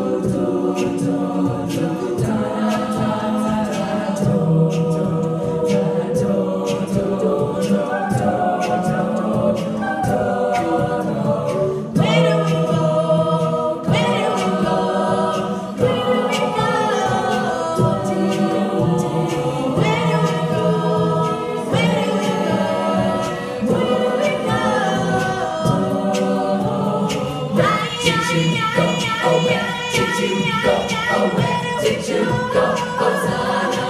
do, do, do, do. go, Hosanna.